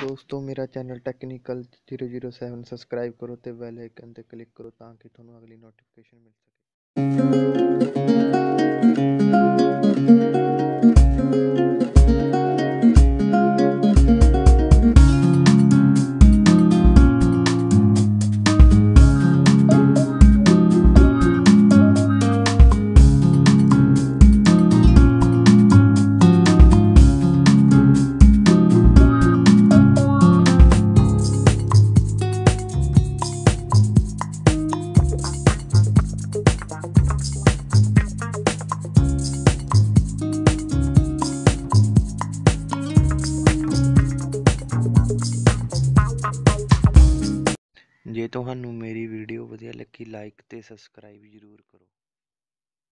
ਦੋਸਤੋ ਮੇਰਾ channel technical 007 subscribe ਕਰੋ ਤੇ ਬੈਲ ਆਈਕਨ ਤੇ ਕਲਿੱਕ ਕਰੋ ਤਾਂ ਕਿ ਤੁਹਾਨੂੰ ਅਗਲੀ ਨੋਟੀਫਿਕੇਸ਼ਨ ਮਿਲ ਸਕੇ ਜੇ ਤੁਹਾਨੂੰ ਮੇਰੀ ਵੀਡੀਓ ਵਧੀਆ ਲੱਗੀ ਲਾਈਕ ਅਤੇ ਸਬਸਕ੍ਰਾਈਬ ਜ਼ਰੂਰ ਕਰੋ।